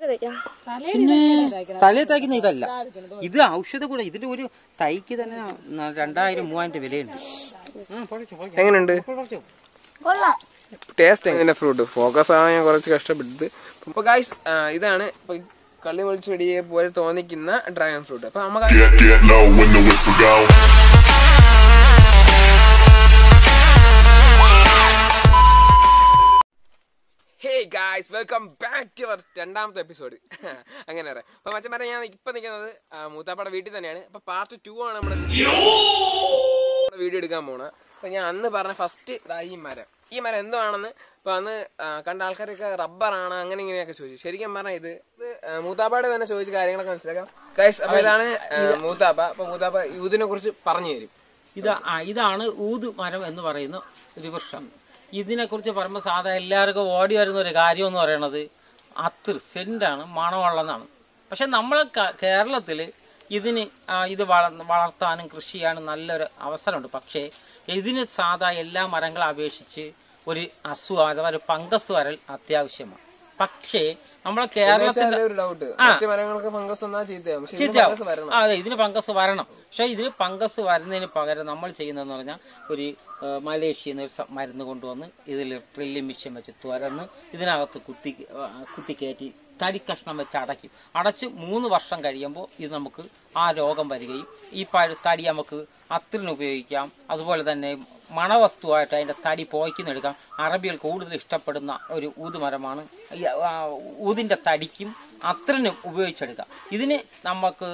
പിന്നെ തലയിൽ തയ്ക്കുന്ന ഇതല്ല. ഇത് ഔഷധ കൂടെ ഇതിന്റെ ഒരു തൈക്ക് തന്നെ രണ്ടായിരം മൂവായിരം രൂപ വിലയുണ്ട്. എങ്ങനെയുണ്ട്. ടേസ്റ്റ് എങ്ങനെ ഫ്രൂട്ട് ഫോക്കസ് ആവാൻ ഞാൻ കുറച്ച് കഷ്ടപ്പെട്ടത് അപ്പൊ ഗായ്സ് ഇതാണ് ഇപ്പൊ കള്ളി മുളിച്ചെടിയെ വെടിയെ പോലെ തോന്നിക്കുന്ന ഡ്രാഗൺ ഫ്രൂട്ട് അപ്പൊ നമുക്ക് guys welcome back to our രണ്ടാമത്തെ എപ്പിസോഡ് അങ്ങനെ പറയാം. അപ്പൊ മച്ചന്മാരെ ഞാൻ ഇപ്പൊ നിൽക്കുന്നത് മൂത്താപ്പാടെ വീട്ടിൽ തന്നെയാണ്. അപ്പൊ പാർട്ട് ടു ആണ് നമ്മുടെ വീഡിയോ എടുക്കാൻ പോണ. അപ്പൊ ഞാൻ അന്ന് പറഞ്ഞ ഫസ്റ്റ് ഈ മരം. ഈ മരം എന്താണെന്ന് ഇപ്പൊ അന്ന് കണ്ട ആൾക്കാരൊക്കെ റബ്ബറാണ് അങ്ങനെ ഇങ്ങനെയൊക്കെ ചോദിച്ചു. ശരിക്കും പറഞ്ഞ ഇത് ഇത് ആ, തന്നെ ചോദിച്ച കാര്യങ്ങളൊക്കെ മനസ്സിലാക്കാം. ഗൈസ് അപ്പൊ ഇതാണ് മൂത്താപ്പ. അപ്പൊ മൂത്താപ്പ ഇതിനെ കുറിച്ച് പറഞ്ഞു തരും. ഇത് ഇതാണ് ഊത് മരം എന്ന് പറയുന്ന ഒരു വൃക്ഷം. ഇതിനെക്കുറിച്ച് പറയുമ്പോൾ സാധാ എല്ലാവർക്കും ഓടി വരുന്ന ഒരു കാര്യം എന്ന് പറയുന്നത് അത്ര സെന്റാണ് മണമുള്ളതാണ് പക്ഷെ നമ്മളെ കേരളത്തിൽ ഇതിന് ഇത് വള- വളർത്താനും കൃഷി ചെയ്യാനും നല്ലൊരു അവസരമുണ്ട്. പക്ഷേ ഇതിന് സാധാ എല്ലാ മരങ്ങളെ അപേക്ഷിച്ച് ഒരു അസുഖ അഥവാ ഒരു ഫംഗസ് വരൽ അത്യാവശ്യമാണ്. പക്ഷേ നമ്മളെ കേരളത്തിൽ ഒരു ഡൗട്ട് മരങ്ങൾക്ക് ഫംഗസ് വന്നാൽ ചീത്തയാവും. ചീത്തയാവും. അതെ ഇതിന് ഫംഗസ് വരണം. പക്ഷെ ഇതിന് ഫംഗസ് വരുന്നതിന് പകരം നമ്മൾ ചെയ്യുന്നതെന്ന് പറഞ്ഞാൽ ഒരു മലേഷ്യ മലേഷ്യയിൽ നിന്ന് ഒരു മരുന്ന് കൊണ്ടുവന്ന് ഇതിൽ ഡ്രില്ലിംഗ് മെഷീൻ വെച്ച് തുരന്ന് ഇതിനകത്ത് കുത്തി കുത്തിക്കയറ്റി കുത്തി കയറ്റി തടി കഷ്ണം വെച്ച് അടയ്ക്കും. അടച്ച് മൂന്ന് വർഷം കഴിയുമ്പോൾ ഇത് നമുക്ക് ആ രോഗം വരികയും ഈ തടി നമുക്ക് അത്രന് ഉപയോഗിക്കാം. അതുപോലെ തന്നെ മണവസ്തുവായിട്ട് അതിന്റെ തടി പോയിക്കുന്നെടുക്കാം അറബികൾ കൂടുതൽ ഇഷ്ടപ്പെടുന്ന ഒരു ഊതുമരമാണ്. ഊതിന്റെ തടിക്കും അത്രന് ഉപയോഗിച്ചെടുക്കാം. ഇതിന് നമുക്ക്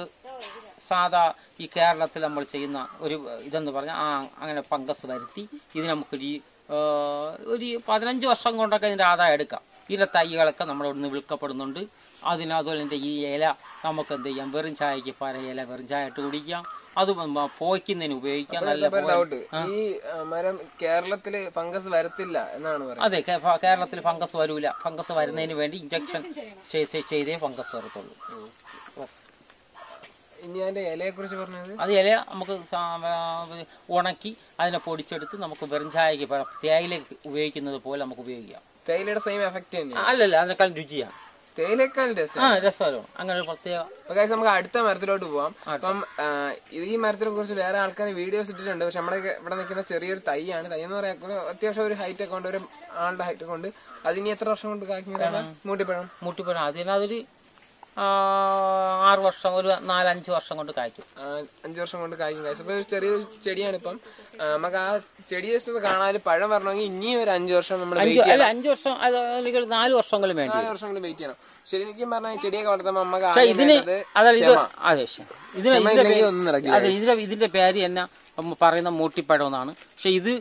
സാധാ ഈ കേരളത്തിൽ നമ്മൾ ചെയ്യുന്ന ഒരു ഇതെന്ന് പറഞ്ഞാൽ ആ അങ്ങനെ ഫംഗസ് വരുത്തി ഇത് നമുക്കൊരു ഒരു പതിനഞ്ച് വർഷം കൊണ്ടൊക്കെ ഇതിന്റെ ആദായം എടുക്കാം. ഇതിന്റെ തൈകളൊക്കെ നമ്മുടെ ഇവിടുന്ന് വിൽക്കപ്പെടുന്നുണ്ട്. അതിന് അതുപോലെ ഇതിന്റെ ഈ ഇല നമുക്ക് എന്ത് ചെയ്യാം? വെറും ചായക്ക് പല ഇല വെറും ചായ ഇട്ട് കുടിക്കാം. അത് പോയ്ക്കുന്നതിന് ഉപയോഗിക്കാം. നല്ല ഈ മരം കേരളത്തിൽ ഫംഗസ് വരത്തില്ല എന്നാണ് അതെ കേരളത്തിൽ ഫംഗസ് വരൂല. ഫംഗസ് വരുന്നതിന് വേണ്ടി ഇഞ്ചക്ഷൻ ചെയ്തേ ഫംഗസ് വരത്തുള്ളൂ. ഇനി അതിന്റെ ഇലയെ കുറിച്ച് പറഞ്ഞത്? അത് ഇല നമുക്ക് ഉണക്കി അതിനെ പൊടിച്ചെടുത്ത് നമുക്ക് വെറും ചായക്ക് തേയിലക്ക് ഉപയോഗിക്കുന്നത് പോലെ നമുക്ക് ഉപയോഗിക്കാം. തേയിലയുടെ സെയിം എഫക്ട് തന്നെയാണ് അല്ലല്ല അതിനേക്കാൾ രുചിയാണ് തേയിലേക്കാൾ രസം. ആ രസമല്ലോ അങ്ങനെ പ്രത്യേക guys, നമുക്ക് അടുത്ത മരത്തിലോട്ട് പോവാം. അപ്പം ഈ മരത്തിനെ കുറിച്ച് വേറെ ആൾക്കാർ വീഡിയോസ് ഇട്ടിട്ടുണ്ട്. പക്ഷെ നമ്മുടെ ഇവിടെ നിൽക്കുന്ന ചെറിയൊരു തൈയാണ്. തൈ എന്ന് പറയാൻ അത്യാവശ്യം ഒരു ഹൈറ്റ് ഒക്കെ ഉണ്ട്. ഒരു ആളുടെ ഹൈറ്റ് ഒക്കെ ഉണ്ട്. അതിനി എത്ര വർഷം കൊണ്ട് കാക്കി മൂട്ടിപ്പഴം. മൂട്ടിപ്പഴം. അതിനതൊരു ആറ് വർഷം ഒരു നാലഞ്ച് വർഷം കൊണ്ട് കായ്ക്കും. അഞ്ചു വർഷം കൊണ്ട് കായ്ക്കും. കായ്ച്ചു അപ്പൊ ചെറിയൊരു ചെടിയാണ് ഇപ്പം. നമുക്ക് ആ ചെടി ജസ്റ്റ് ഒന്ന് കാണാൻ പഴം വരണമെങ്കിൽ ഇനിയും ഒരു അഞ്ച് വർഷം നമ്മൾ അഞ്ചു അല്ല അഞ്ച് വർഷം അല്ലെങ്കിൽ നാല് വർഷം വേണ്ടി നാല് വർഷം വെയിറ്റ് ചെയ്യണം. ശരിക്കും പറഞ്ഞാൽ ചെടിയൊക്കെ വളർത്തുമ്പോൾ നമുക്ക് ഇതിന് അതെ ഇതിന് ഇതിന്റെ പേര്- എന്നാ പറയുന്ന മൂട്ടിപ്പഴം എന്നാണ്. പക്ഷെ ഇത്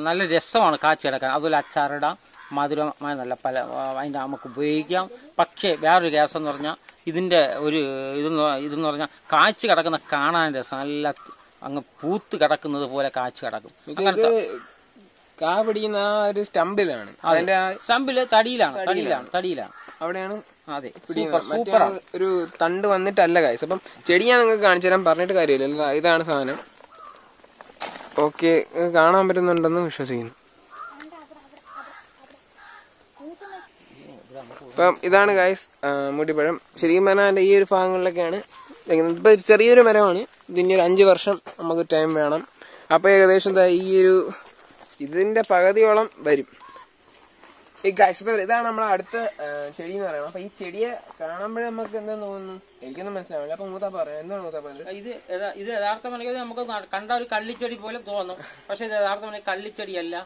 നല്ല രസമാണ് കാച്ചി കിടക്കാൻ അതുപോലെ അച്ചാറിടാം. മധുരമായ നല്ല പല അതിന്റെ നമുക്ക് ഉപയോഗിക്കാം. പക്ഷേ വേറൊരു ഗ്യാസ് എന്ന് പറഞ്ഞാൽ ഇതിന്റെ ഒരു ഇതെന്ന് ഇതെന്ന് പറഞ്ഞാൽ കാച്ചു കിടക്കുന്ന കാണാൻ രസം. നല്ല അങ്ങ് പൂത്ത് കിടക്കുന്നത് പോലെ കാച്ചു കിടക്കും. കാവടിയുന്ന കാ പിടിക്കുന്ന ആ ഒരു സ്റ്റമ്പിലാണ്. അതിന്റെ സ്റ്റമ്പിൽ തടിയിലാണ് തടിയിലാണ്. തടിയിലാണ് അവിടെയാണ് അതെ. സൂപ്പറാണ്. ഒരു തണ്ട് വന്നിട്ടല്ല കായ്സ് അപ്പം ചെടി ഞാൻ നിങ്ങൾക്ക് കാണിച്ചു തരാൻ പറഞ്ഞിട്ട് കാര്യമില്ല ഇതാണ് സാധനം. ഓക്കെ. കാണാൻ പറ്റുന്നുണ്ടെന്ന് വിശ്വസിക്കുന്നു. അപ്പം ഇതാണ് ഗായ്സ് മുടിപ്പഴം. ശരിക്കും പറഞ്ഞാൽ എന്റെ ഈ ഒരു ഭാഗങ്ങളിലൊക്കെയാണ്. ഇപ്പൊ ചെറിയൊരു മരമാണ്. ഇതിന് ഒരു അഞ്ച് വർഷം നമുക്ക് ടൈം വേണം. അപ്പോൾ ഏകദേശം ഈ ഒരു ഇതിന്റെ പകുതിയോളം വരും. ഈ ഇപ്പൊ ഇതാണ് നമ്മളെ അടുത്ത ചെടി എന്ന് പറയുന്നത്. അപ്പൊ ഈ ചെടിയെ കാണുമ്പോഴേ നമുക്ക് എന്താ തോന്നുന്നു? എനിക്കൊന്നും മനസ്സിലാവില്ല. അപ്പൊ മൂത്താ പറയാം എന്താണ് മൂത്താ പറയുന്നത് ഇത്? ഇത് യഥാർത്ഥമാണെങ്കിൽ നമുക്ക് കണ്ട ഒരു കള്ളിച്ചെടി പോലെ തോന്നും. പക്ഷേ ഇത് യഥാർത്ഥമായി കള്ളിച്ചെടിയല്ല.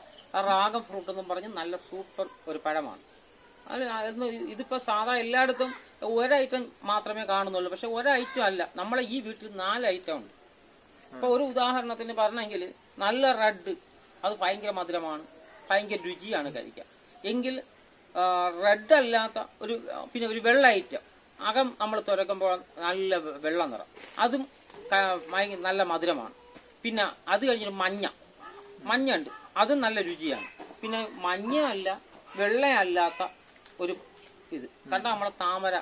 റാഗം ഫ്രൂട്ട് എന്നും പറഞ്ഞ് നല്ല സൂപ്പർ ഒരു പഴമാണ്. ഇതിപ്പോ സാധാ എല്ലായിടത്തും ഒരൈറ്റം മാത്രമേ കാണുന്നുള്ളൂ. പക്ഷെ ഒരൈറ്റം അല്ല. നമ്മളെ ഈ വീട്ടിൽ നാല് ഐറ്റം ഉണ്ട്. ഇപ്പൊ ഒരു ഉദാഹരണത്തിന് പറഞ്ഞെങ്കിൽ നല്ല റെഡ് അത് ഭയങ്കര മധുരമാണ്. ഭയങ്കര രുചിയാണ് കഴിക്കാൻ. എങ്കിൽ റെഡ് അല്ലാത്ത ഒരു പിന്നെ ഒരു വെള്ള ഐറ്റം അകം നമ്മൾ തുരക്കുമ്പോൾ നല്ല വെള്ള നിറം. അതും നല്ല മധുരമാണ്. പിന്നെ അത് കഴിഞ്ഞൊരു മഞ്ഞ. മഞ്ഞ ഉണ്ട്. അതും നല്ല രുചിയാണ്. പിന്നെ മഞ്ഞ അല്ല വെള്ളയല്ലാത്ത ഒരു ഇത്. കണ്ട നമ്മളെ താമര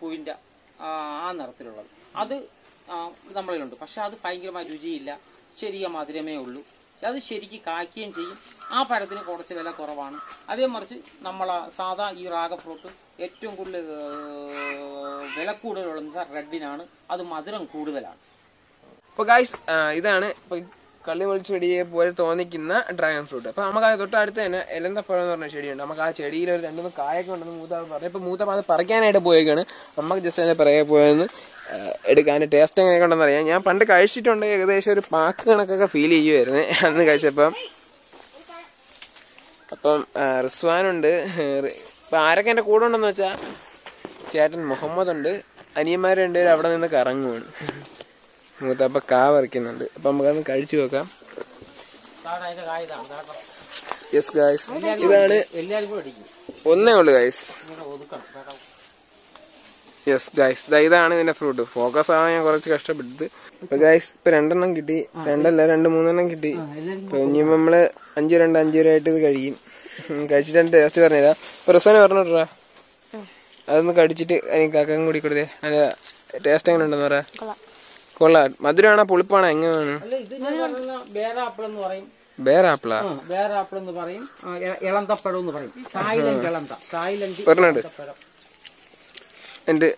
പൂവിന്റെ ആ നിറത്തിലുള്ളത്. അത് നമ്മളിലുണ്ട് പക്ഷെ അത് ഭയങ്കരമായ രുചിയില്ല. ചെറിയ മധുരമേ ഉള്ളൂ. അത് ശരിക്ക് കായ്ക്കുകയും ചെയ്യും. ആ പഴത്തിന് കുറച്ച് വില കുറവാണ്. അതേ മറിച്ച് നമ്മളെ സാധാ ഈ റാഗ ഫ്രൂട്ട് ഏറ്റവും കൂടുതൽ വില കൂടുതലുള്ളതെന്ന് വെച്ചാൽ റെഡിനാണ്. അത് മധുരം കൂടുതലാണ്. അപ്പൊ ഗായ്സ് ഇതാണ് ഇപ്പൊ കള്ളി പൊളിച്ച ചെടിയെ പോലെ തോന്നിക്കുന്ന ഡ്രാഗൺ ഫ്രൂട്ട് അപ്പൊ നമുക്ക് തൊട്ടടുത്ത് തന്നെ എലന്തപ്പഴം എന്ന് പറഞ്ഞ ചെടിയുണ്ട്. നമുക്ക് ആ ചെടിയിൽ ഒരു രണ്ടുമൂന്ന് കായൊക്കെ ഉണ്ടെന്ന് മൂത്താവ് പറഞ്ഞു. ഇപ്പൊ മൂത്ത അത് പറിക്കാനായിട്ട് പോയേക്കാണ്. നമുക്ക് ജസ്റ്റ് അതിന്റെ പിറകെ പോയെന്ന് എടുക്കാൻ ടേസ്റ്റ് എങ്ങനെയൊക്കെ ഉണ്ടെന്ന് അറിയാം. ഞാൻ പണ്ട് കഴിച്ചിട്ടുണ്ട്. ഏകദേശം ഒരു പാക്ക് കണക്കൊക്കെ ഫീൽ ചെയ്യുമായിരുന്നു അന്ന് കഴിച്ചപ്പം. അപ്പം റിസ്വാനുണ്ട് ഇപ്പൊ ആരൊക്കെ എന്റെ കൂടെ ഉണ്ടെന്ന് വെച്ചാ ചേട്ടൻ മുഹമ്മദ് ഉണ്ട്. അനിയന്മാരുണ്ട് അവിടെ നിന്ന് കറങ്ങുവാണ്. മൂത്തപ്പ കാ പറിക്കുന്നുണ്ട് അപ്പൊ നമുക്കതൊന്ന് കഴിച്ചു നോക്കാം. യെസ് ഗായ്സ് ഇതാണ് ഒന്നേ ഉള്ളു ഗായ്സ് യെസ് ഗായ്സ് ഇതാണ് ഇതിന്റെ ഫ്രൂട്ട് ഫോക്കസ് ആവാൻ ഞാൻ കുറച്ച് കഷ്ടപ്പെട്ടത്. ഇപ്പൊ ഗായ്സ് ഇപ്പൊ രണ്ടെണ്ണം കിട്ടി. രണ്ടല്ല രണ്ട് മൂന്നെണ്ണം കിട്ടി. ഇനി നമ്മൾ അഞ്ചു രണ്ട് അഞ്ചു ആയിട്ട് ഇത് കഴിക്കും കഴിച്ചിട്ട് ടേസ്റ്റ് പറഞ്ഞുതരാം. പ്രസവന പറഞ്ഞിട്ടാ അതൊന്ന് കടിച്ചിട്ട് എനിക്ക് കാക്കും കൂടി കൊടുത്തേ. അതിന്റെ ടേസ്റ്റ് എങ്ങനെ ഉണ്ടെന്ന് പറയാ കൊള്ളാം. മധുരമാണോ പുളിപ്പാണോ എങ്ങനെയാണ്? എന്ന് പറയും. ബേറാപ്പിളാ ആ, ബേരാപ്പിൾ എന്ന് പറയും. ഇളന്തപ്പഴം എന്ന് പറയും തായ്ലൻഡ് ഇളന്ത തായ്ലൻഡ്. എന്റെ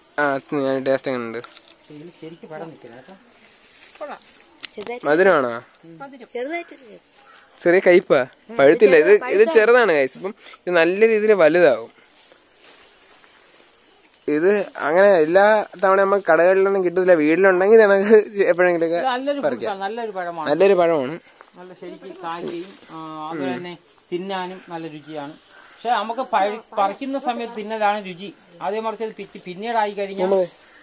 ഞാൻ ടേസ്റ്റ് ശരിക്കും പഴം നിൽക്കില്ല കേട്ടോ. മധുരമാണോ ചെറിയ കയ്പാ പഴുത്തില്ല. ഇത് ഇത് ചെറുതാണ് കൈസ് ഇപ്പം ഇത് നല്ല രീതിയിൽ വലുതാവും. ഇത് അങ്ങനെ എല്ലാ തവണ നമ്മൾ കടകളിലൊന്നും കിട്ടത്തില്ല. വീട്ടിലുണ്ടെങ്കിൽ നമുക്ക് എപ്പോഴെങ്കിലൊക്കെ നല്ലൊരു പഴമാണ്. നല്ലൊരു പഴമാണ്. നല്ല ശരിക്കും കായ്ക്കുകയും അതുപോലെ തന്നെ തിന്നാനും നല്ല രുചിയാണ്. പക്ഷെ നമുക്ക് പറിക്കുന്ന സമയത്ത് തിന്നലാണ് രുചി. അതേ മറിച്ച് അത് പിന്നീട് ആയി കഴിഞ്ഞാൽ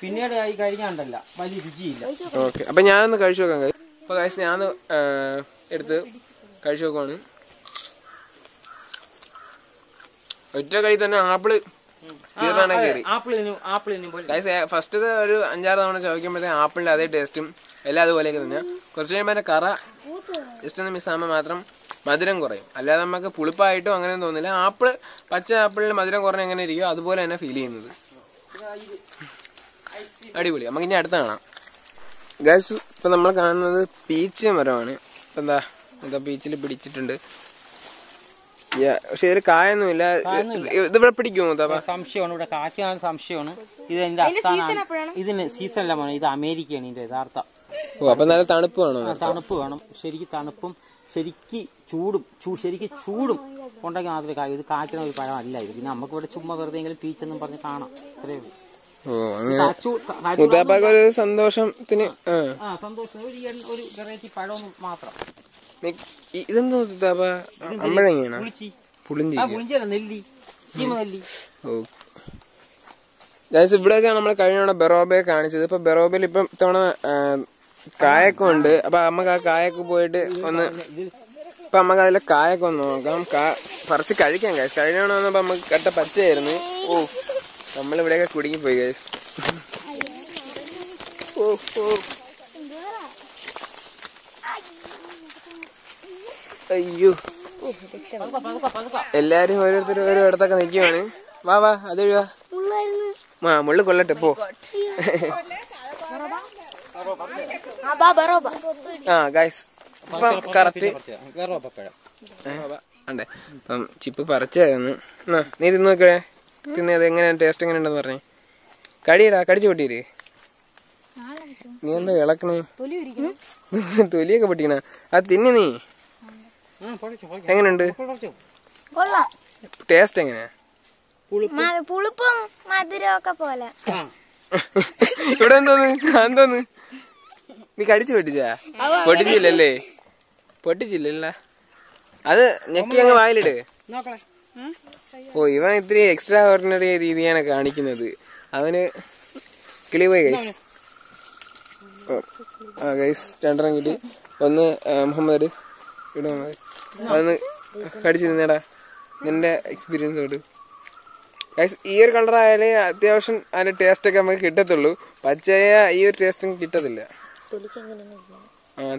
പിന്നീട് ആയി കഴിഞ്ഞാൽ ഉണ്ടല്ല വലിയ രുചിയില്ല. ഓക്കെ. അപ്പൊ ഞാനൊന്ന് കഴിച്ചു നോക്കാം. അപ്പൊ കഴിച്ച് ഞാൻ എടുത്ത് കഴിച്ചു നോക്കുവാണ്. ഒറ്റ കഴി തന്നെ ആപ്പിൾ ഗൈസ് ഫസ്റ്റ് ഒരു അഞ്ചാറ് തവണ ചോദിക്കുമ്പോഴത്തേ ആപ്പിളിന്റെ അതേ ടേസ്റ്റും എല്ലാം അതുപോലെയൊക്കെ തന്നെ കുറച്ച് കഴിയുമ്പോൾ അതിന്റെ കറ ജസ്റ്റ് ഒന്ന് മിസ്സാകുമ്പോൾ മാത്രം മധുരം കുറയും. അല്ലാതെ നമുക്ക് പുളിപ്പായിട്ടും അങ്ങനെ തോന്നില്ല ആപ്പിൾ പച്ച ആപ്പിളിന് മധുരം കുറഞ്ഞ എങ്ങനെ ഇരിക്കും അതുപോലെ തന്നെ ഫീൽ ചെയ്യുന്നത്. അടിപൊളി. നമുക്ക് ഇനി അടുത്ത കാണാം. ഗൈസ് ഇപ്പൊ നമ്മൾ കാണുന്നത് പീച്ച് മരമാണ്. ഇപ്പൊ എന്താ എന്താ പീച്ചിൽ പിടിച്ചിട്ടുണ്ട്. പക്ഷെ ഇതിൽ കായൊന്നുമില്ല. ഇല്ല ഇവിടെ പിടിക്കുമോ? സംശയമാണ്. ഇവിടെ കാറ്റാൻ സംശയമാണ്. ഇത് എന്റെ അസ്ഥാനാണ് ഇതിന് സീസൺ മോനെ ഇത് അമേരിക്കയാണ് ഇതിന്റെ യഥാർത്ഥ. ഓ അപ്പൊ നല്ല തണുപ്പ് വേണം. തണുപ്പ് വേണം. ശരിക്ക് തണുപ്പും ശരിക്ക് ചൂടും ശരിക്ക് ചൂടും ഉണ്ടെങ്കിൽ മാത്രമേ കായ ഇത് കായ്ക്കുന്ന ഒരു അല്ല ഇത്. പിന്നെ നമുക്ക് ഇവിടെ ചുമ്മാ വെറുതെ എങ്കിലും പീച്ചെന്നും പറഞ്ഞ് കാണാം. അത്രേ ഉള്ളൂ. ഒരു സന്തോഷത്തിന് സന്തോഷം. ഒരു ഒരു വെറൈറ്റി പഴമൊന്നും മാത്രം. ഇതെന്തോ അമ്പഴങ്ങയാണ്. ഗൈസ് ഇവിടെയൊക്കെ നമ്മൾ കഴിഞ്ഞ തവണ ബെറോബയെ കാണിച്ചത്. ഇപ്പൊ ബെറോബയിൽ ഇപ്പം ഇത്തവണ കായൊക്കെ ഉണ്ട്. അപ്പൊ നമുക്ക് ആ കായൊക്കെ പോയിട്ട് ഒന്ന് ഇപ്പൊ നമുക്ക് അതിലെ കായൊക്കെ ഒന്ന് നോക്കാം. കാ പറിച്ച് കഴിക്കാം ഗൈസ്. കഴിഞ്ഞ തവണ വന്നപ്പോ നമുക്ക് കട്ട പച്ചയായിരുന്നു. ഓ നമ്മളിവിടെയൊക്കെ കുടുങ്ങി പോയി ഗൈസ് ഓ ഓ. അയ്യോ. എല്ലാരും ഓരോരുത്തരും ഓരോ ഇടത്തൊക്കെ നിൽക്കുവാണ് വാ വാ അത് വാ ആ മുള്ളു കൊള്ളട്ടെ പോ. ആ ഗൈസ് ഇപ്പം കറക്റ്റ് അണ്ടേ അപ്പം ചിപ്പ് പറിച്ചായിരുന്നു എന്നാ, നീ തിന്ന് നോക്കേ തിന്നത് എങ്ങനെ ടേസ്റ്റ് എങ്ങനെ ഉണ്ടെന്ന് പറഞ്ഞേ. കടിയടാ കടിച്ചു പൊട്ടിയില്ലേ നീ എന്താ ഇളക്കണേ? തൊലിയൊക്കെ പൊട്ടിക്കണ. അത് തിന്നെ നീ. ആ എങ്ങനെയുണ്ട് ടേസ്റ്റ് എങ്ങനെയാ? പുളിപ്പും. മധുരവും ഒക്കെ പോലെ. ആ. ഇവിടെ എന്തോന്ന്? എന്തോന്ന് നീ കടിച്ചു പൊട്ടിച്ചാ? പൊട്ടിച്ചില്ലല്ലേ? പൊട്ടിച്ചില്ലല്ല. അത് ഞെക്കി അങ്ങ് വായിലിട്. ഓ ഇവൻ ഇത്തിരി എക്സ്ട്രാ ഓർഡിനറി രീതിയാണ് കാണിക്കുന്നത്. അവന് കിളി പോയി ഗൈസ് ആ ഗൈസ് രണ്ടെണ്ണം കിട്ടി. ഒന്ന് മുഹമ്മദ് ഇവിടെ മുഹമ്മദ് അതൊന്ന് കടിച്ചു നിന്നേടാ നിന്റെ എക്സ്പീരിയൻസ് കൊണ്ട് ഈ ഒരു കളർ ആയാലേ അത്യാവശ്യം അതിന്റെ ടേസ്റ്റ് ഒക്കെ നമുക്ക് കിട്ടത്തുള്ളൂ. പച്ചയ ഈ ഒരു ടേസ്റ്റും കിട്ടത്തില്ല.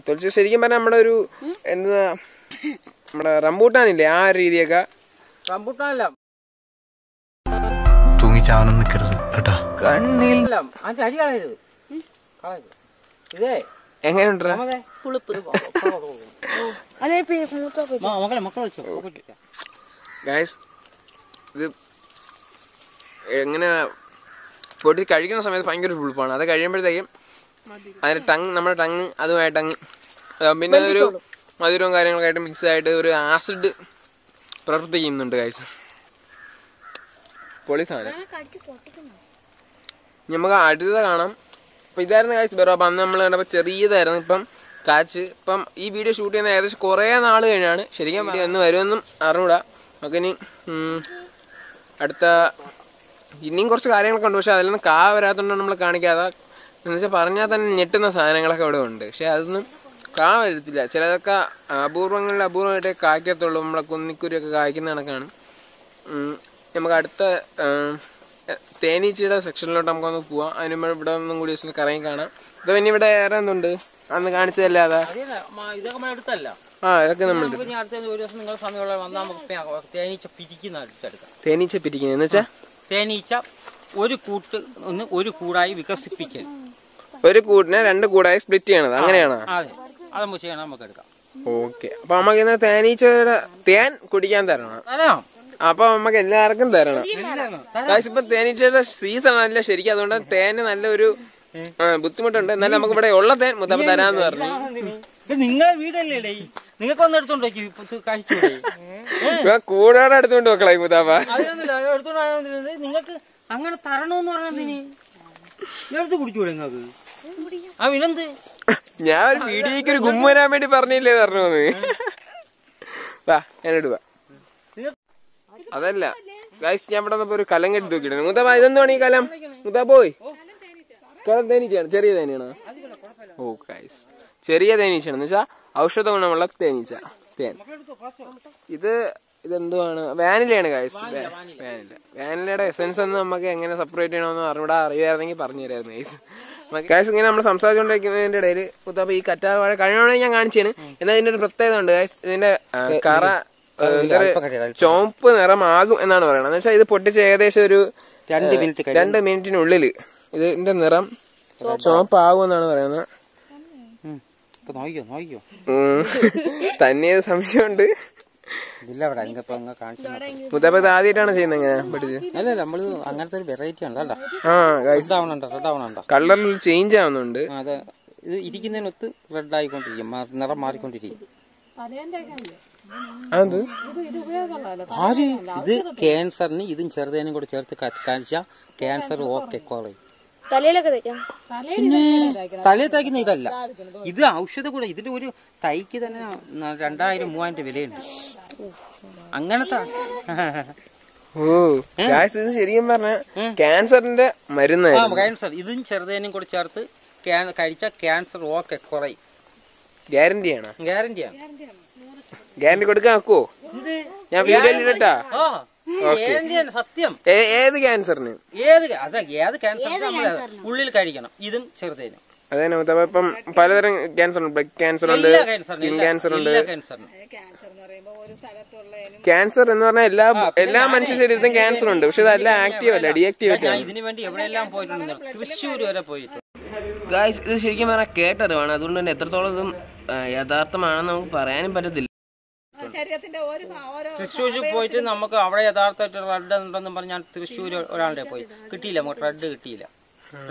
തൊളിച്ച് ശരിക്കും പറഞ്ഞാൽ നമ്മുടെ ഒരു എന്താ നമ്മുടെ റംബൂട്ടാനില്ലേ ആ രീതിയൊക്കെ? റംബൂട്ടാനല്ല. തൂങ്ങിച്ചാവണം നിൽക്കരുത് കേട്ടാ. കണ്ണിൽ അല്ല അതിന്റെ അരി കളയരുത്. കളയരുത്. ഇതേ എങ്ങനെയുണ്ടാ. ഗായ്സ് ഇത് എങ്ങനെ പൊടി കഴിക്കുന്ന സമയത്ത് ഭയങ്കര പുളിപ്പാണ്. അത് കഴിയുമ്പോഴത്തേക്കും അതിന്റെ ടങ് നമ്മുടെ ടങ് അതുമായിട്ട് അങ്ങ് പിന്നെ ഒരു മധുരവും കാര്യങ്ങളൊക്കെ ആയിട്ട് മിക്സ് ആയിട്ട് ഒരു ആസിഡ് പ്രവർത്തിക്കുന്നുണ്ട് കാഴ്ച പൊളി സാധനം. നമുക്ക് അടുത്ത കാണാം. അപ്പൊ ഇതായിരുന്നു കാഴ്ച അപ്പൊ അന്ന് നമ്മൾ കണ്ടപ്പോ ചെറിയതായിരുന്നു. ഇപ്പം കാച്ച് ഇപ്പം ഈ വീഡിയോ ഷൂട്ട് ചെയ്യുന്ന ഏകദേശം കുറേ നാൾ കഴിഞ്ഞാണ്. ശരിക്കും വീഡിയോ എന്ന് വരുമെന്നും അറിഞ്ഞൂടാ. നമുക്കിനി അടുത്ത ഇനിയും കുറച്ച് കാര്യങ്ങളൊക്കെ ഉണ്ട്. പക്ഷെ അതിലൊന്നും കാ വരാത്തോണ്ടാണ് നമ്മൾ കാണിക്കാതെ. എന്ന് വെച്ചാൽ പറഞ്ഞാൽ തന്നെ ഞെട്ടുന്ന സാധനങ്ങളൊക്കെ ഇവിടെ ഉണ്ട്. പക്ഷെ അതൊന്നും കാ വരത്തില്ല. ചിലതൊക്കെ അപൂർവങ്ങളിൽ അപൂർവമായിട്ടേ കായ്ക്കത്തുള്ളൂ. നമ്മളെ കുന്നിക്കുരിയൊക്കെ കായ്ക്കുന്ന കണക്കാണ്. നമുക്ക് അടുത്ത തേനീച്ചയുടെ സെക്ഷനിലോട്ട് നമുക്കൊന്ന് പോവാം. അതിന് മുമ്പ് ഇവിടെ ഒന്നും കൂടി ഒന്ന് കറങ്ങി കാണാം. ഇപ്പൊ പിന്നെ ഇവിടെ ഏറെ എന്തുണ്ട്? അന്ന് കാണിച്ചതല്ലാതെ. ആ ഇതൊക്കെ നമ്മൾ തേനീച്ച പിരിക്കുന്നത്. എന്ന് വെച്ചാ? തേനീച്ച ഒരു കൂട്ട് ഒന്ന് ഒരു കൂടായി വികസിപ്പിക്കൽ. ഒരു കൂടിനെ രണ്ട് കൂടായി സ്പ്ലിറ്റ് ചെയ്യണത്. അങ്ങനെയാണോ? അതെ. അത് നമുക്ക് ചെയ്യണം നമുക്ക് എടുക്കാം. ഓക്കെ. അപ്പൊ നമുക്ക് ഇന്ന് തേനീച്ചയുടെ തേൻ കുടിക്കാൻ തരണം. തരാം. അപ്പൊ നമുക്ക് എല്ലാവർക്കും തരണം. ഗായ്സ്, ഇപ്പൊ തേനീച്ചയുടെ സീസൺ അല്ല ശരിക്കും. അതുകൊണ്ട് തേന് നല്ലൊരു ബുദ്ധിമുട്ടുണ്ട്. എന്നാലും നമുക്ക് ഇവിടെ ഉള്ള തേൻ മുത്തപ്പ തരാന്ന് പറഞ്ഞു. ഇത് നിങ്ങളെ വീടല്ലേ നിങ്ങൾക്ക് ഒന്ന് എടുത്തോണ്ട് ഇപ്പൊ കൂടാടെ എടുത്തോണ്ട് വെക്കളെ മുത്താപ്പ നിങ്ങക്ക് എടുത്തോണ്ട് നിങ്ങൾക്ക് അങ്ങനെ തരണോന്ന് പറഞ്ഞതിന് എടുത്ത് കുടിച്ചൂടെ നിങ്ങൾക്ക് ആ വിനന്ത് ഞാൻ ഒരു വീഡിയോക്ക് ഒരു ഗുമ്മ വരാൻ വേണ്ടി പറഞ്ഞില്ലേ പറഞ്ഞു വാ ഞാനിടുക അതല്ല. ഗൈസ് ഞാൻ ഇവിടെ ഒരു കലം കെട്ടി തൂക്കിയിട്ടുണ്ട്. മുത്തപ്പ ഇതെന്താണ് ഈ കലം? മുതാ പോയി. കലം തേനീച്ചയാണ്. ചെറിയ തേനീച്ചയാണ് ഓ ഗൈസ് ചെറിയ തേനീച്ചയാണ്. എന്ന് വെച്ചാൽ ഔഷധ ഗുണമുള്ള തേനീച്ച. തേൻ. ഇത് ഇതെന്തുവാണ്? വാനിലയാണ് ഗൈസ് വാനില വാനിലയുടെ എസെൻസ് എന്ന് നമുക്ക് എങ്ങനെ സെപ്പറേറ്റ് ചെയ്യണമെന്ന് അറിവിടെ അറിയായിരുന്നെങ്കിൽ പറഞ്ഞു തരായിരുന്നു ഗൈസ് ഗൈസ് ഇങ്ങനെ നമ്മൾ സംസാരിച്ചുകൊണ്ടിരിക്കുന്നതിന്റെ ഇടയിൽ മുത്തപ്പ ഈ കറ്റാർവാഴ കഴിഞ്ഞ ഞാൻ കാണിച്ചാണ് എന്നാൽ ഇതിന്റെ ഒരു പ്രത്യേകത ഉണ്ട് ഗൈസ് ഇതിന്റെ കറ ചുവപ്പ് നിറമാകും എന്നാണ് പറയുന്നത്. എന്ന് വെച്ചാൽ ഇത് പൊട്ടിച്ച് ഏകദേശം ഒരു രണ്ട് മിനിറ്റ് കഴിയും. രണ്ട് മിനിറ്റിനുള്ളിൽ ഇതിന്റെ നിറം ചുവപ്പാകും എന്നാണ് പറയുന്നത്. ഇപ്പൊ നോക്കിയോ നോക്കിയോ തന്നെ സംശയമുണ്ട്? ആദ്യമായിട്ടാണ് ചെയ്യുന്നത് ഇങ്ങനെ പഠിച്ച് അല്ല നമ്മൾ അങ്ങനത്തെ ഒരു വെറൈറ്റി ഉണ്ട് അല്ല. ആ ഗൈസ് റെഡ് ആവണുണ്ടോ റെഡ് ആവണുണ്ടോ കളറിൽ ചേഞ്ച് ആവുന്നുണ്ട്. ഇത് ഇരിക്കുന്നതിനൊത്ത് റെഡ് ആയിക്കൊണ്ടിരിക്കും നിറം മാറിക്കൊണ്ടിരിക്കും. അത് ആര്? ഇത് ക്യാൻസറിന് ഇതും ചെറുതേനും കൂടെ ചേർത്ത് കഴിച്ചാൽ ക്യാൻസർ ഓക്കെ കുറയും തലയിലൊക്കെ തേക്കാം? പിന്നെ തലയിൽ തയ്ക്കുന്ന ഇതല്ല. ഇത് ഔഷധ കൂടെ ഇതിന്റെ ഒരു തൈക്ക് തന്നെ രണ്ടായിരം മൂവായിരം രൂപ വിലയുണ്ട്. അങ്ങനത്തെ ഓ ഇത് ശരിക്കും പറഞ്ഞ ക്യാൻസറിന്റെ മരുന്ന് മരുന്നായിരുന്നു ക്യാൻസർ. ഇതും ചെറുതേനും കൂടെ ചേർത്ത് കഴിച്ചാൽ കഴിച്ച ക്യാൻസർ ഓക്കെ കുറയും ഗ്യാരണ്ടിയാണ് ഗ്യാരണ്ടിയാണ് ഗ്യാരണ്ടി കൊടുക്കാൻ വെക്കുവോ ഞാൻ വീഡിയോട്ടാ സത്യം? ഏ- ഏത് ക്യാൻസറിന് ഏത് അതെ ഏത് ക്യാൻസർ ഉള്ളിൽ കഴിക്കണം. ഇതും ചെറുതേനും. അതെ ഇപ്പം പലതരം ക്യാൻസർ ഉണ്ട്. ബ്ലഡ് ക്യാൻസർ ഉണ്ട് ക്യാൻസറിനും സ്കിൻ ക്യാൻസർ ഉണ്ട്. ക്യാൻസറിനും ക്യാൻസർ എന്ന് പറഞ്ഞാൽ എല്ലാ എല്ലാ മനുഷ്യ ശരീരത്തിലും ക്യാൻസർ ഉണ്ട്. പക്ഷെ ഇതെല്ലാം ആക്റ്റീവ് അല്ല ഡിആക്റ്റീവ് ഞാൻ ഇതിനു വേണ്ടി എവിടെയെല്ലാം പോയിട്ടുണ്ട് തൃശ്ശൂർ വരെ പോയിട്ടുണ്ട് ഗായ്സ് ഇത് ശരിക്കും പറഞ്ഞാൽ കേട്ടറിവാണ്. അതുകൊണ്ട് തന്നെ എത്രത്തോളം ഇതും യഥാർത്ഥമാണെന്ന് നമുക്ക് പറയാനും പറ്റത്തില്ല. തൃശ്ശൂരിൽ പോയിട്ട് നമുക്ക് അവിടെ യഥാർത്ഥമായിട്ട് റെഡ് ഉണ്ടെന്ന് പറഞ്ഞ് ഞാൻ തൃശ്ശൂർ ഒരാളുടെ പോയി. കിട്ടിയില്ല നമുക്ക് റെഡ് കിട്ടിയില്ല.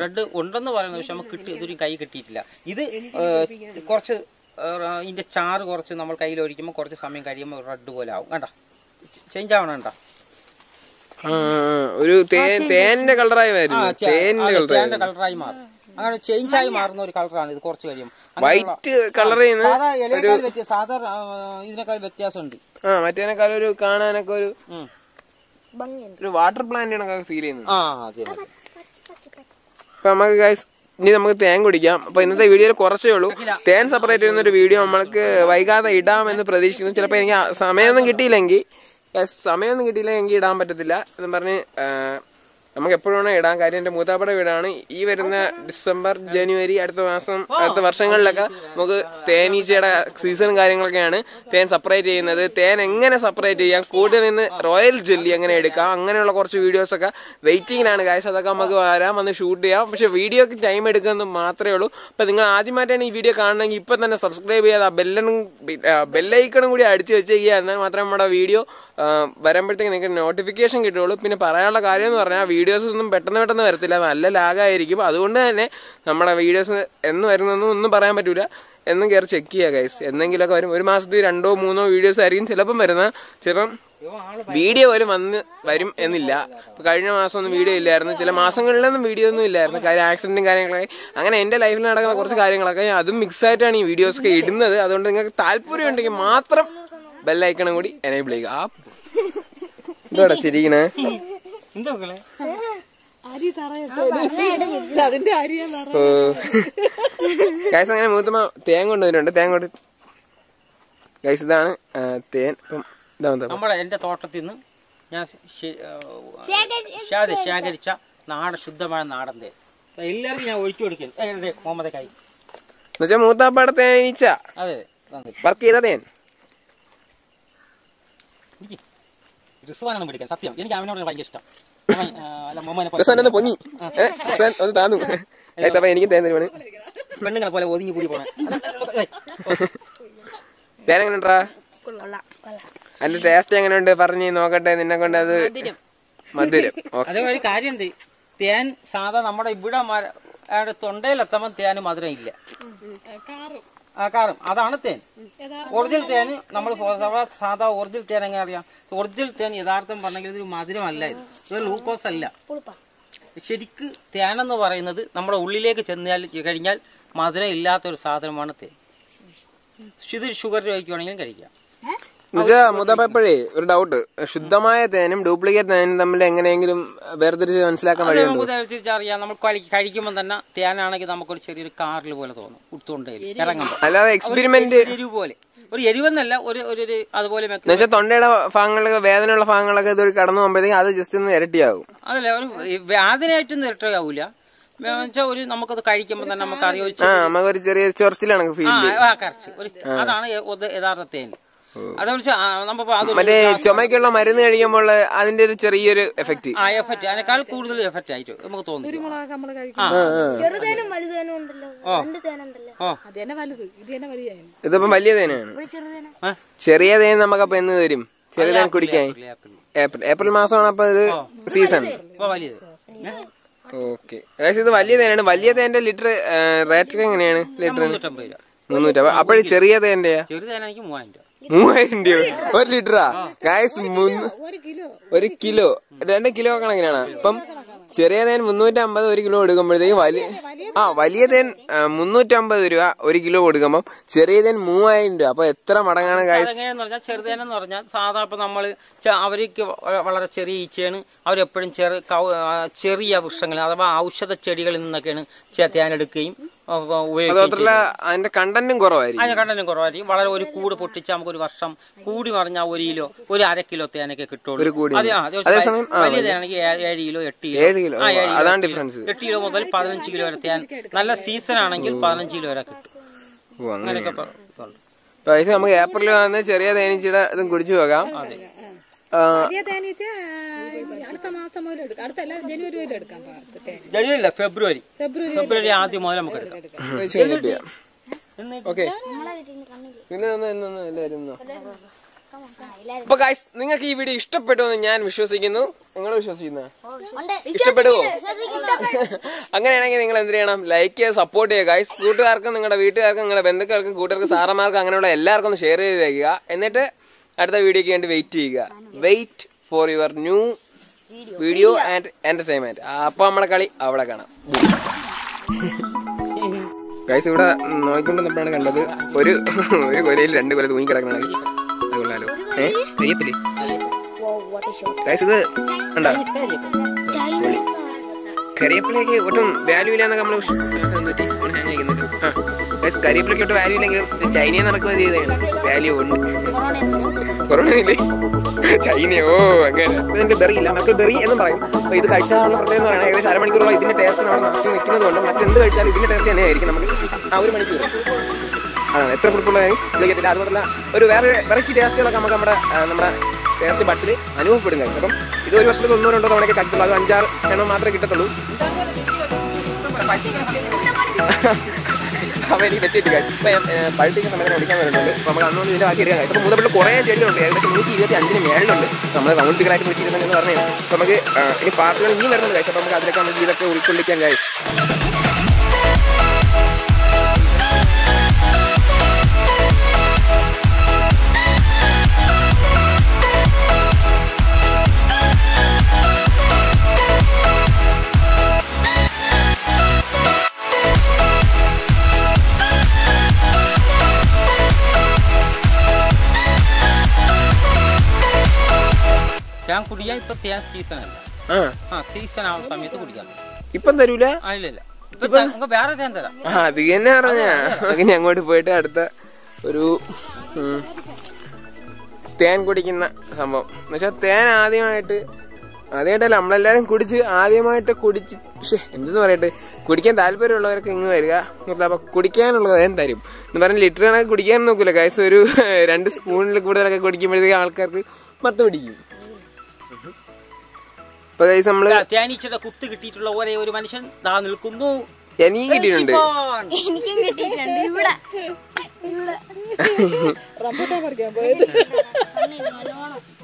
റെഡ് ഉണ്ടെന്ന് പറയുന്നത് പക്ഷെ നമുക്ക് കിട്ടി ഇതൊരു കൈ കിട്ടിയിട്ടില്ല. ഇത് കുറച്ച് ഇതിന്റെ ചാറ് കുറച്ച് നമ്മൾ കയ്യിൽ ഒഴിക്കുമ്പോൾ കുറച്ച് സമയം കഴിയുമ്പോൾ റെഡ് പോലെ ആവും. കണ്ട? ചേഞ്ച് ആവണം കണ്ട? ഒരു തേൻ തേന്റെ കളറായി കളറായി കളറായി മാറും. അങ്ങനെ ചേഞ്ച് ആയി മാറുന്ന ഒരു കളറാണ് ഇത് കുറച്ച് കഴിയും വൈറ്റ് കളർ ചെയ്യുന്ന സാധാ ഇലയേക്കാൾ വ്യത്യാസം സാധാ ആ, ഇതിനേക്കാൾ വ്യത്യാസമുണ്ട്. ആ മറ്റേനേക്കാൾ ഒരു കാണാനൊക്കെ ഒരു. ഒരു വാട്ടർ പ്ലാന്റ് ഫീൽ ചെയ്യുന്നു ആ അതെ അതെ. നമുക്ക് ഗൈസ് ഇനി നമുക്ക് തേൻ കുടിക്കാം. അപ്പൊ ഇന്നത്തെ വീഡിയോയിൽ കുറച്ചേ ഉള്ളൂ. തേൻ സെപ്പറേറ്റ് ചെയ്യുന്ന ഒരു വീഡിയോ നമ്മൾക്ക് വൈകാതെ ഇടാമെന്ന് പ്രതീക്ഷിക്കുന്നു. ചിലപ്പോൾ എനിക്ക് സമയമൊന്നും കിട്ടിയില്ലെങ്കിൽ സമയമൊന്നും കിട്ടിയില്ലെങ്കിൽ ഇടാൻ പറ്റത്തില്ല. എന്ന് പറഞ്ഞ് നമുക്ക് എപ്പോഴാണ് ഇടാൻ കാര്യം എന്റെ മൂത്താപ്പട വീടാണ്. ഈ വരുന്ന ഡിസംബർ ജനുവരി അടുത്ത മാസം അടുത്ത വർഷങ്ങളിലൊക്കെ നമുക്ക് തേനീച്ചയുടെ സീസണും കാര്യങ്ങളൊക്കെയാണ്. തേൻ സെപ്പറേറ്റ് ചെയ്യുന്നത്. തേൻ എങ്ങനെ സെപ്പറേറ്റ് ചെയ്യാം? കൂടുതൽ നിന്ന് റോയൽ ജെല്ലി എങ്ങനെ എടുക്കാം? അങ്ങനെയുള്ള കുറച്ച് വീഡിയോസ് ഒക്കെ വെയിറ്റിംഗിലാണ് കാശ് അതൊക്കെ നമുക്ക് വരാം വന്ന് ഷൂട്ട് ചെയ്യാം. പക്ഷെ വീഡിയോക്ക് ടൈം എടുക്കുന്നത് മാത്രമേ ഉള്ളൂ. അപ്പൊ നിങ്ങൾ ആദ്യമായിട്ടാണ് ഈ വീഡിയോ കാണണമെങ്കിൽ ഇപ്പൊ തന്നെ സബ്സ്ക്രൈബ് ചെയ്യാതെ ബെല്ലനും ബെല്ലൈക്കണും കൂടി അടിച്ചു വെച്ചേക്കുക എന്നാൽ മാത്രമേ നമ്മുടെ വീഡിയോ വരുമ്പോഴത്തേക്ക് നിങ്ങൾക്ക് നോട്ടിഫിക്കേഷൻ കിട്ടുള്ളൂ പിന്നെ പറയാനുള്ള കാര്യം എന്ന് പറഞ്ഞാൽ വീഡിയോസ് ഒന്നും പെട്ടെന്ന് പെട്ടെന്ന് വരത്തില്ല. നല്ല ലാഗായിരിക്കും അതുകൊണ്ട് തന്നെ നമ്മുടെ വീഡിയോസ് എന്ന് വരുന്നൊന്നും ഒന്നും പറയാൻ പറ്റൂല. എന്നും കയറി ചെക്ക് ചെയ്യുക ഗൈസ് എന്തെങ്കിലുമൊക്കെ വരും. ഒരു മാസത്തിൽ രണ്ടോ മൂന്നോ വീഡിയോസ് ആയിരിക്കും. ചിലപ്പം വരുന്ന ചിലപ്പം വീഡിയോ പോലും വന്ന് വരും എന്നില്ല. കഴിഞ്ഞ മാസം ഒന്നും വീഡിയോ ഇല്ലായിരുന്നു. ചില മാസങ്ങളിലൊന്നും വീഡിയോ ഒന്നും ഇല്ലായിരുന്നു. കാര്യം ആക്സിഡന്റും കാര്യങ്ങളൊക്കെ. അങ്ങനെ എന്റെ ലൈഫിൽ നടക്കുന്ന കുറച്ച് കാര്യങ്ങളൊക്കെ അതും മിക്സ് ആയിട്ടാണ് ഈ വീഡിയോസ് ഒക്കെ ഇടുന്നത്. അതുകൊണ്ട് നിങ്ങൾക്ക് താല്പര്യം ഉണ്ടെങ്കിൽ മാത്രം ബെല്ലൈക്കണം കൂടി എനേബിൾ ചെയ്യുക. ആ ഇതോടെ ശരിക്കണേ എന്താ അതിന്റെ ഗൈസ് അങ്ങനെ മൂത്തമ്മ തേൻ കൊണ്ടുവരുന്നുണ്ട് തേൻ കൊണ്ട് ഗൈസ് ഇതാണ് തേൻ. ഇപ്പം ഇതാ മൂത്തമ്മ. എന്റെ തോട്ടത്തിൽ നിന്ന് ഞാൻ ശേഖരിച്ച നാടൻ ശുദ്ധമായ നാടൻ തേൻ. എല്ലാവർക്കും ഞാൻ ഒഴിച്ചു കൊടുക്കും. മുഹമ്മദ് കൈ. മൂത്താപ്പാടെ തേനീച്ച. അതെ വർക്ക് ചെയ്ത തേൻ. റിസ്വാനാണ് പിടിക്കാൻ സത്യം. എനിക്ക് അവനോട് ഭയങ്കര ഇഷ്ടം. അല്ല ഒന്ന് പൊങ്ങി. ഒന്ന് താന്നു. അപ്പൊ എനിക്ക് തേൻ തരുവാണ്. പെണ്ണുങ്ങളെ പോലെ ഒതുങ്ങി കൂടി പോണേ. ഉണ്ടാ അതിന്റെ ടേസ്റ്റ് എങ്ങനെയുണ്ട്? പറഞ്ഞ് നോക്കട്ടെ നിന്നെ കൊണ്ട് അത് മധുരം. അതേ ഒരു കാര്യമുണ്ട്. തേൻ സാധാ നമ്മുടെ ഇവിടെ തൊണ്ടയിലെത്തുമ്പോൾ തേന് മധുരം ഇല്ല. കാറും. അതാണ് തേൻ. ഒറിജിനൽ തേൻ നമ്മൾ സാധാ ഒറിജിനൽ തേൻ എങ്ങനെ അറിയാം? ഒറിജിനൽ തേൻ യഥാർത്ഥം പറഞ്ഞെങ്കിൽ ഇതൊരു മധുരമല്ല ഇത്. ഇത് ലൂക്കോസ് അല്ല. ശരിക്ക് തേനെന്ന് പറയുന്നത് നമ്മുടെ ഉള്ളിലേക്ക് ചെന്നാൽ കഴിഞ്ഞാൽ മധുരം ഇല്ലാത്ത ഒരു സാധനമാണ് തേൻ. ഇത് ഷുഗർ കഴിക്കുവാണെങ്കിലും കഴിക്കാം. എന്നുവെച്ചാ മുതപ്പഴേ ഒരു ഡൗട്ട് ശുദ്ധമായ തേനും ഡ്യൂപ്ലിക്കേറ്റ് തേനും തമ്മിൽ എങ്ങനെയെങ്കിലും വേർതിരിച്ച് മനസ്സിലാക്കാൻ വഴിയുണ്ടോ? തിരിച്ചറിയാം നമ്മൾ കഴിക്കുമ്പോൾ തന്നെ തേനാണെങ്കിൽ നമുക്കൊരു ചെറിയൊരു കാറിൽ പോലെ തോന്നും ഉടുത്തോണ്ടേ ഇറങ്ങുമ്പോൾ അല്ലാതെ എക്സ്പെരിമെന്റ് ഒരു പോലെ. ഒരു എരിവെന്നല്ല ഒരു ഒരു അതുപോലെ മെക്ക- എന്നുവെച്ചാൽ തൊണ്ടയുടെ ഭാഗങ്ങളൊക്കെ വേദനയുള്ള ഭാഗങ്ങളൊക്കെ ഇതൊരു കടന്നു പോകുമ്പോഴത്തേക്കും അത് ജസ്റ്റ് ഒന്ന് ഇരട്ടിയാകും. അതല്ല ഒരു വേദനയായിട്ടൊന്നും ഇരട്ടിയാവൂല. ഒരു നമുക്കത് കഴിക്കുമ്പോൾ തന്നെ നമുക്ക് അറിയാം ഒരു ആ നമുക്ക് ഒരു ചെറിയ ചൊറിച്ചിലാണ് ഫീൽ ആ, ആ, correct. ഒരു അതാണ് യഥാർത്ഥ തേൻ. അതേ നമ്മൾ മറ്റേ ചുമക്കുള്ള മരുന്ന് കഴിക്കുമ്പോൾ അതിന്റെ ഒരു ചെറിയൊരു എഫക്ട് ആ എഫക്റ്റ് അതിനേക്കാൾ കൂടുതൽ എഫക്റ്റ് ആയിട്ട് നമുക്ക് തോന്നുന്നു ഇതിപ്പം വലിയ തേനാണ്. ഒരു ചെറുതേനും ആ. ചെറിയ തേൻ നമുക്കപ്പൊ എന്ന് തരും ചെറിയ തേൻ കുടിക്കാൻ. ഏപ്രിൽ ഏപ്രിൽ മാസമാണ് അപ്പൊ ഇത് സീസൺ? ഓക്കെ. ഇത് വലിയ തേനാണ്. വലിയ തേന്റെ ലിറ്റർ റേറ്റ് എങ്ങനെയാണ്? ലിറ്റർ മുന്നൂറ്റമ്പത് രൂപ. ചെറിയ അപ്പോഴും ചെറിയ തേന്റെയാ ചെറുതേനാണെങ്കിൽ മൂവായിരം രൂപ. മൂവായിരം രൂപ. ഒരു ലിറ്ററാ? ഗായസ് ഒരു കിലോ രണ്ട് കിലോ കണക്കിനാണ്. ഇപ്പം ചെറിയ തേൻ മുന്നൂറ്റമ്പത് ഒരു കിലോ കൊടുക്കുമ്പോഴത്തേക്ക് വലിയ ആ വലിയ തേൻ മുന്നൂറ്റമ്പത് രൂപ ഒരു കിലോ കൊടുക്കുമ്പം ചെറിയ തേൻ മൂവായിരം രൂപ. അപ്പൊ എത്ര മടങ്ങാണ് കായസ് പറഞ്ഞാൽ ചെറുതേനെന്ന് പറഞ്ഞാൽ സാധാ ഇപ്പൊ നമ്മൾ അവർക്ക് വളരെ ചെറിയ ഈച്ചയാണ്. അവരെപ്പോഴും ചെറിയ ചെറിയ വൃക്ഷങ്ങൾ അഥവാ ഔഷധ ചെടികളിൽ നിന്നൊക്കെയാണ് തേൻ തേനെടുക്കുകയും അതുമാത്രല്ല അതിന്റെ കണ്ടന്റും കുറവായിരിക്കും. അതിന്റെ കണ്ടന്റും കുറവായിരിക്കും. വളരെ ഒരു കൂട് പൊട്ടിച്ച് നമുക്ക് ഒരു വർഷം കൂടി പറഞ്ഞാൽ ഒരു കിലോ ഒരു അര കിലോ തേനൊക്കെ കിട്ടുള്ളൂ അത് അതേസമയം, വലിയ തേനാണെങ്കിൽ ഏഴ് കിലോ എട്ട് കിലോ. ഏഴ് കിലോ അതാണ്. ഡിഫറൻസ് എട്ട് കിലോ മുതൽ പതിനഞ്ച് കിലോ വരെ തേൻ. നല്ല സീസൺ ആണെങ്കിൽ പതിനഞ്ച് കിലോ വരെ കിട്ടും. അങ്ങനെയൊക്കെ. നമുക്ക് ഏപ്രിൽ വന്ന് ചെറിയ തേനീച്ചയുടെ ഇതും കുടിച്ചു നോക്കാം. ജനുവരി തേൻ ജനുവരി അല്ല ഫെബ്രുവരി. ഫെബ്രുവരി ആദ്യം മുതൽ നമുക്ക് എടുക്കാം. ഓക്കെ. അപ്പൊ ഗൈസ് നിങ്ങൾക്ക് ഈ വീഡിയോ ഇഷ്ടപ്പെട്ടു എന്ന് ഞാൻ വിശ്വസിക്കുന്നു. നിങ്ങൾ വിശ്വസിക്കുന്ന ഇഷ്ടപ്പെടുവോ അങ്ങനെയാണെങ്കിൽ നിങ്ങൾ എന്ത് ചെയ്യണം? ലൈക്ക് ചെയ്യുക സപ്പോർട്ട് ചെയ്യുക. ഗൈസ് കൂട്ടുകാർക്കും നിങ്ങളുടെ വീട്ടുകാർക്കും നിങ്ങളുടെ ബന്ധുക്കൾക്കും കൂട്ടുകാർക്ക് സാറന്മാർക്കും അങ്ങനെയുള്ള എല്ലാവർക്കും ഒന്ന് ഷെയർ ചെയ്ത് തയ്ക്കുക എന്നിട്ട് അടുത്ത വീഡിയോക്ക് വേണ്ടി വെയിറ്റ് ചെയ്യുക. Wait for your new video and entertainment അപ്പൊ നമ്മളെ കളി അവിടെ കാണാം. ഗൈസ് ഇവിടെ നോക്കിക്കൊണ്ടിരുന്നപ്പോഴാണ് കണ്ടത് ഒരു ഒരു കൊലയിൽ രണ്ട് കൊല തൂങ്ങി കിടക്കണത് അത് കൊള്ളാലോ ഏഹ് കരിയപ്പില്ലേ ഗൈസ് ഇത് ഉണ്ടോ ഒട്ടും വാല്യൂ ഇല്ലാന്നൊക്കെ നമ്മൾ ഗൈസ് കരിയപ്പിലേക്ക് ഒട്ടും വാല്യൂ ഇല്ലെങ്കിൽ ചൈനയിൽ നടക്കുക ചെയ്തതാണ്. വാല്യൂ ഉണ്ട്. കൊറോണ ഇല്ലേ ചൈനയോ അങ്ങനെ. ഇതിന്റെ ബെറി ഇല്ല. ബെറി എന്ന് പറയും. അപ്പൊ ഇത് കഴിച്ചാലുള്ള പ്രത്യേകം എന്ന് പറയുന്നത് ഏകദേശം അരമണിക്കൂറോളം ഇതിന്റെ ടേസ്റ്റ് നമ്മൾ നാട്ടിൽ നിൽക്കുന്നത് കൊണ്ട് മറ്റെന്ത് കഴിച്ചാലും ഇതിന്റെ ടേസ്റ്റ് തന്നെയായിരിക്കും നമുക്ക്. ആ ഒരു മണിക്കൂർ. അതാണ് എത്ര കുറിപ്പുള്ളതായി വിളിക്കത്തില്ല അതുപോലെ ഒരു വേറെ വെറൈറ്റി ടേസ്റ്റുകളൊക്കെ നമുക്ക് നമ്മുടെ നമ്മുടെ ടേസ്റ്റ് ബഡ്സിൽ അനുഭവപ്പെടും കഴിച്ചു അപ്പം ഇത് ഒരു വർഷത്തിൽ ഒന്നോ രണ്ടോ തവണയൊക്കെ കഴിക്കുള്ളൂ അത് അഞ്ചാറ് എണ്ണം മാത്രമേ കിട്ടത്തുള്ളൂ. അവ എനിക്ക് കാര്യം ഇപ്പൊ പഴുത്തേക്ക് സമയത്ത് ഓടിക്കാൻ വരുന്നുണ്ട്. നമ്മൾ അന്നുകൊണ്ട് ഇതിന്റെ ബാക്കി എടുക്കാൻ ഇപ്പൊ മൂന്നപ്പള്ളി കുറേ ചെടികളുണ്ട് ഏകദേശം നൂറ്റി ഇരുപത്തി അഞ്ചിന് മേളിലുണ്ട് നമ്മൾ റൗണ്ട് ഫിഗറായിട്ട് വെച്ചിട്ടുണ്ടെന്ന് പറഞ്ഞു നമുക്ക് ഇനി പാർട്ടുകൾ ഇനി വരുന്നത് അപ്പോൾ നമുക്ക് അതിലൊക്കെ നമുക്ക് ഇതൊക്കെ ഉൾക്കൊള്ളിക്കാൻ കാര്യം തേൻ കുടിക്കാൻ ഇപ്പൊ തേൻ സീസൺ അല്ല? ആ. സീസൺ ആവുന്ന സമയത്ത് കുടിക്കാം. ഇപ്പം തരൂല? ഇല്ല വേറെ തേൻ തരാം. ആ അത് തന്നെ പറഞ്ഞ. അങ്ങനെ അങ്ങോട്ട് പോയിട്ട് അടുത്ത ഒരു തേൻ കുടിക്കുന്ന സംഭവം. എന്നുവെച്ചാൽ തേൻ ആദ്യമായിട്ട് ആദ്യമായിട്ടല്ല നമ്മളെല്ലാരും കുടിച്ച് ആദ്യമായിട്ട് കുടിച്ച് എന്തെന്ന് പറയട്ടെ? കുടിക്കാൻ താല്പര്യമുള്ളവരൊക്കെ ഇങ്ങ് വരിക. അപ്പൊ കുടിക്കാനുള്ളത് തേൻ തരും. എന്ന് പറഞ്ഞ ലിറ്റർ കണക്ക് കുടിക്കാൻ നോക്കൂല. കാശ് ഒരു രണ്ട് സ്പൂണിൽ കൂടുതലൊക്കെ കുടിക്കുമ്പോഴത്തേക്ക് ആൾക്കാർക്ക് മത്ത് പിടിക്കും. നമ്മൾ തേനീച്ചയുടെ കുത്ത് കിട്ടിയിട്ടുള്ള ഒരേ ഒരു മനുഷ്യൻ ദാ നിൽക്കുന്നു. എനിക്കും കിട്ടിയിട്ടുണ്ട്. എനിക്കും കിട്ടിയിട്ടുണ്ട്. ഇവിടെ. ഇവിടെ. റംബൂട്ടാൻ പറിക്കാൻ പോയത്.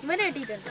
ഇവരെ കിട്ടിയിട്ടുണ്ട്.